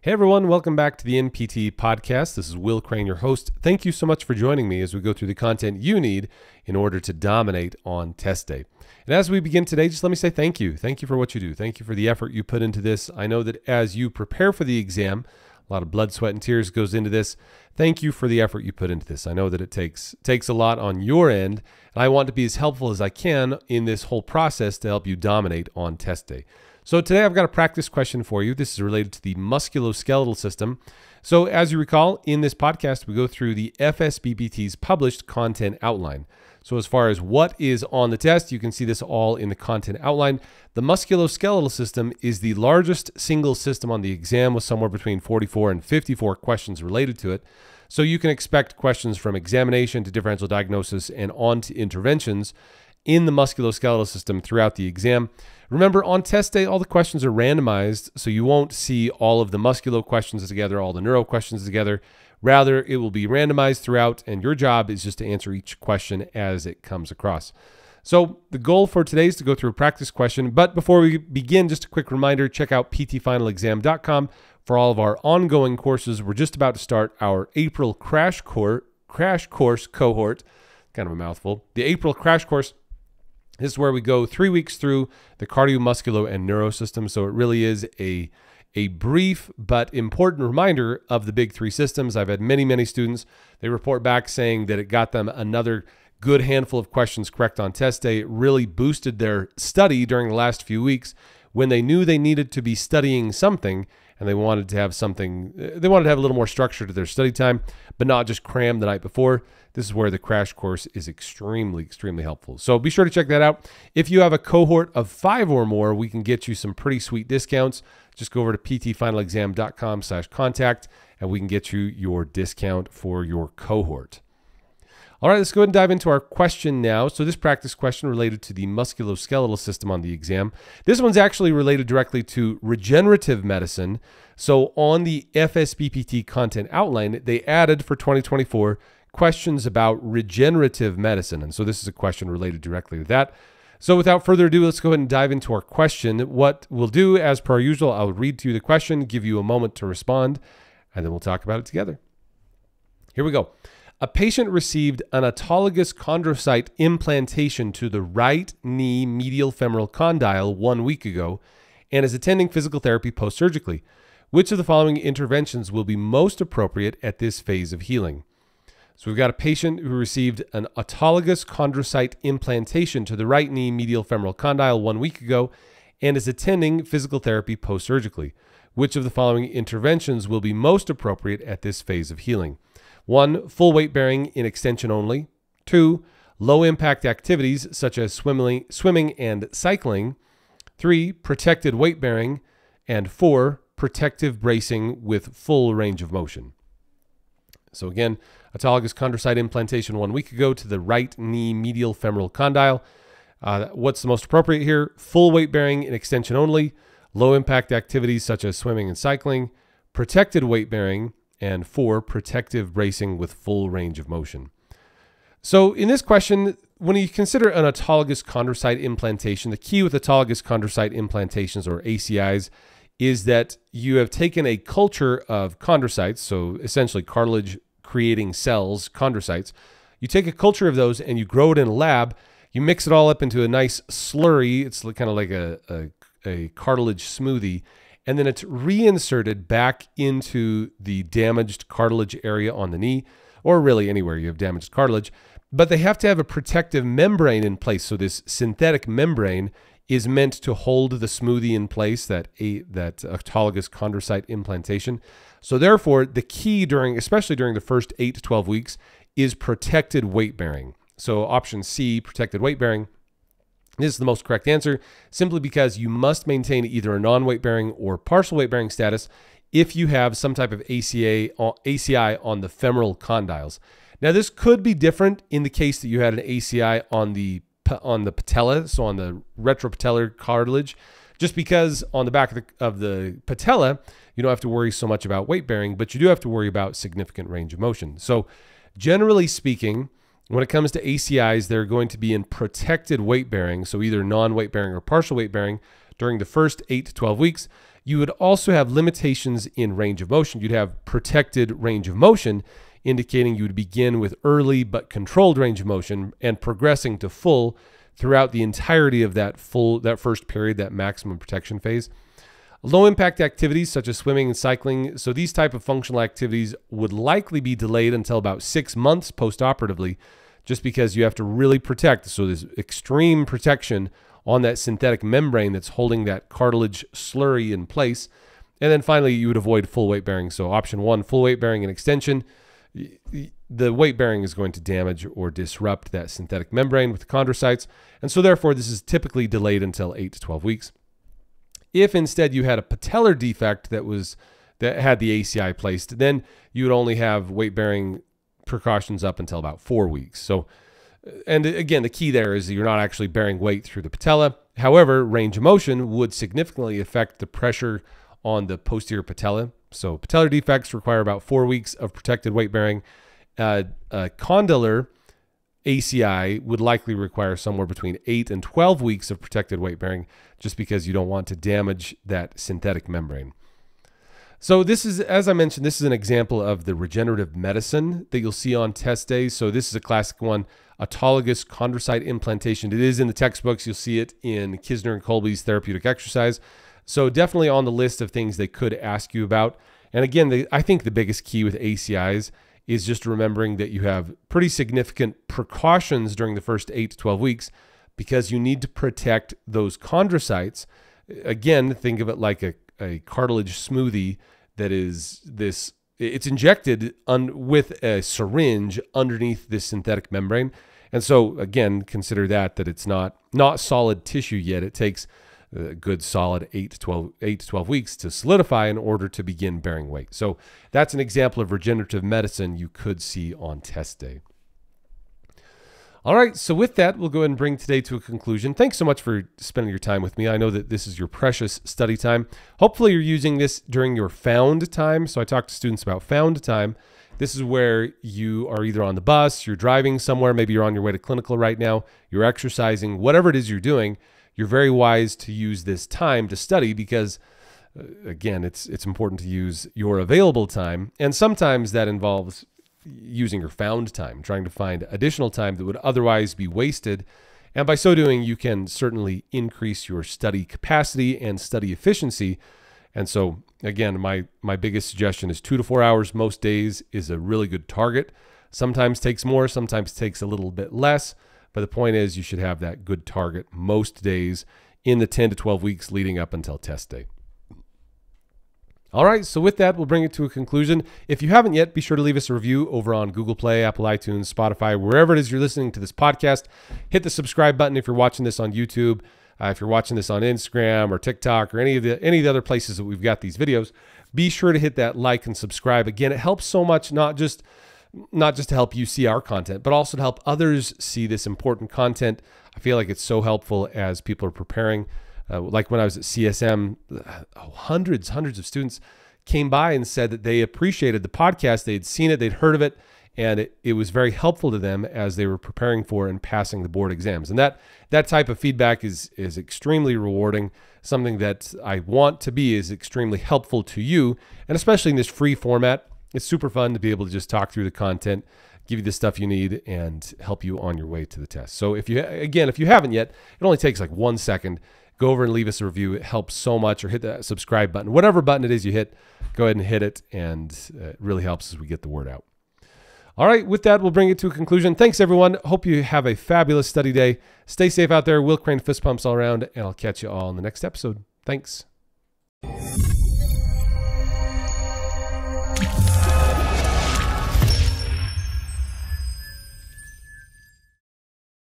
Hey everyone, welcome back to the NPT podcast. This is Will Crane, your host. Thank you so much for joining me as we go through the content you need in order to dominate on test day. And as we begin today, just let me say thank you. Thank you for what you do. Thank you for the effort you put into this. I know that as you prepare for the exam, a lot of blood, sweat, and tears goes into this. Thank you for the effort you put into this. I know that it takes takes a lot on your end, and I want to be as helpful as I can in this whole process to help you dominate on test day. So today I've got a practice question for you. This is related to the musculoskeletal system. So as you recall, in this podcast, we go through the FSBPT's published content outline. So as far as what is on the test, you can see this all in the content outline. The musculoskeletal system is the largest single system on the exam with somewhere between 44 and 54 questions related to it. So you can expect questions from examination to differential diagnosis and on to interventions in the musculoskeletal system throughout the exam. Remember, on test day, all the questions are randomized, so you won't see all of the musculo questions together, all the neuro questions together. Rather, it will be randomized throughout, and your job is just to answer each question as it comes across. So, the goal for today is to go through a practice question. But before we begin, just a quick reminder check out ptfinalexam.com for all of our ongoing courses. We're just about to start our April crash course, crash course cohort. Kind of a mouthful. The April crash course this is where we go three weeks through the cardio, and neuro system. So it really is a a brief but important reminder of the big three systems. I've had many, many students, they report back saying that it got them another good handful of questions correct on test day. It really boosted their study during the last few weeks when they knew they needed to be studying something and they wanted to have something, they wanted to have a little more structure to their study time, but not just cram the night before. This is where the crash course is extremely, extremely helpful. So be sure to check that out. If you have a cohort of five or more, we can get you some pretty sweet discounts. Just go over to ptfinalexam.com slash contact and we can get you your discount for your cohort. All right, let's go ahead and dive into our question now. So this practice question related to the musculoskeletal system on the exam. This one's actually related directly to regenerative medicine. So on the FSBPT content outline, they added for 2024 questions about regenerative medicine. And so this is a question related directly to that. So without further ado, let's go ahead and dive into our question. What we'll do, as per usual, I'll read to you the question, give you a moment to respond, and then we'll talk about it together. Here we go. A patient received an autologous chondrocyte implantation to the right knee medial femoral condyle one week ago and is attending physical therapy post surgically. Which of the following interventions will be most appropriate at this phase of healing? So we've got a patient who received an autologous chondrocyte implantation to the right knee medial femoral condyle one week ago and is attending physical therapy post surgically. Which of the following interventions will be most appropriate at this phase of healing? One, full weight bearing in extension only. Two, low impact activities such as swimming, swimming and cycling. Three, protected weight bearing. And four, protective bracing with full range of motion. So again, autologous chondrocyte implantation one week ago to the right knee medial femoral condyle. Uh, what's the most appropriate here? Full weight bearing in extension only, low impact activities such as swimming and cycling, protected weight bearing, and four, protective bracing with full range of motion. So in this question, when you consider an autologous chondrocyte implantation, the key with autologous chondrocyte implantations or ACIs is that you have taken a culture of chondrocytes, so essentially cartilage creating cells, chondrocytes. You take a culture of those and you grow it in a lab. You mix it all up into a nice slurry. It's kind of like a, a, a cartilage smoothie and then it's reinserted back into the damaged cartilage area on the knee, or really anywhere you have damaged cartilage. But they have to have a protective membrane in place. So this synthetic membrane is meant to hold the smoothie in place, that a, that autologous chondrocyte implantation. So therefore, the key during, especially during the first eight to 12 weeks, is protected weight bearing. So option C, protected weight bearing, this is the most correct answer simply because you must maintain either a non weight bearing or partial weight bearing status if you have some type of ACA, ACI uh, on the femoral condyles. Now, this could be different in the case that you had an ACI on the on the patella, so on the retropatellar cartilage, just because on the back of the, of the patella, you don't have to worry so much about weight bearing, but you do have to worry about significant range of motion. So, generally speaking, when it comes to ACIs, they're going to be in protected weight bearing, so either non weight bearing or partial weight bearing during the first 8 to 12 weeks. You would also have limitations in range of motion. You'd have protected range of motion, indicating you would begin with early but controlled range of motion and progressing to full throughout the entirety of that full that first period, that maximum protection phase. Low impact activities such as swimming and cycling. So these type of functional activities would likely be delayed until about six months post-operatively, just because you have to really protect. So there's extreme protection on that synthetic membrane that's holding that cartilage slurry in place. And then finally, you would avoid full weight bearing. So option one, full weight bearing and extension. The weight bearing is going to damage or disrupt that synthetic membrane with the chondrocytes. And so therefore, this is typically delayed until 8 to 12 weeks. If instead you had a patellar defect that was that had the ACI placed, then you would only have weight bearing precautions up until about four weeks. So, and again, the key there is you're not actually bearing weight through the patella. However, range of motion would significantly affect the pressure on the posterior patella. So, patellar defects require about four weeks of protected weight bearing. Uh, condylar ACI would likely require somewhere between 8 and 12 weeks of protected weight bearing just because you don't want to damage that synthetic membrane. So this is, as I mentioned, this is an example of the regenerative medicine that you'll see on test days. So this is a classic one, autologous chondrocyte implantation. It is in the textbooks. You'll see it in Kisner and Colby's therapeutic exercise. So definitely on the list of things they could ask you about. And again, the, I think the biggest key with ACIs is just remembering that you have pretty significant precautions during the first 8 to 12 weeks because you need to protect those chondrocytes. Again, think of it like a, a cartilage smoothie that is this it's injected un, with a syringe underneath this synthetic membrane. And so again, consider that that it's not not solid tissue yet. It takes a good solid 8 to 12 8 to 12 weeks to solidify in order to begin bearing weight. So that's an example of regenerative medicine you could see on test day. All right, so with that, we'll go ahead and bring today to a conclusion. Thanks so much for spending your time with me. I know that this is your precious study time. Hopefully, you're using this during your found time. So, I talk to students about found time. This is where you are either on the bus, you're driving somewhere, maybe you're on your way to clinical right now, you're exercising, whatever it is you're doing you're very wise to use this time to study because uh, again it's it's important to use your available time. And sometimes that involves using your found time trying to find additional time that would otherwise be wasted. And by so doing you can certainly increase your study capacity and study efficiency. And so again my my biggest suggestion is 2 to 4 hours most days is a really good target. Sometimes takes more sometimes takes a little bit less but the point is, you should have that good target most days in the 10 to 12 weeks leading up until test day. All right, so with that, we'll bring it to a conclusion. If you haven't yet, be sure to leave us a review over on Google Play, Apple iTunes, Spotify, wherever it is you're listening to this podcast. Hit the subscribe button if you're watching this on YouTube. Uh, if you're watching this on Instagram or TikTok or any of the any of the other places that we've got these videos, be sure to hit that like and subscribe. Again, it helps so much not just not just to help you see our content, but also to help others see this important content. I feel like it's so helpful as people are preparing. Uh, like when I was at CSM, oh, hundreds, hundreds of students came by and said that they appreciated the podcast. They'd seen it, they'd heard of it, and it, it was very helpful to them as they were preparing for and passing the board exams. And that that type of feedback is is extremely rewarding. Something that I want to be is extremely helpful to you, and especially in this free format it's super fun to be able to just talk through the content, give you the stuff you need, and help you on your way to the test. So if you again, if you haven't yet, it only takes like one second. Go over and leave us a review. It helps so much. Or hit that subscribe button, whatever button it is you hit. Go ahead and hit it, and uh, it really helps as we get the word out. All right, with that, we'll bring it to a conclusion. Thanks, everyone. Hope you have a fabulous study day. Stay safe out there. Will Crane fist pumps all around, and I'll catch you all in the next episode. Thanks.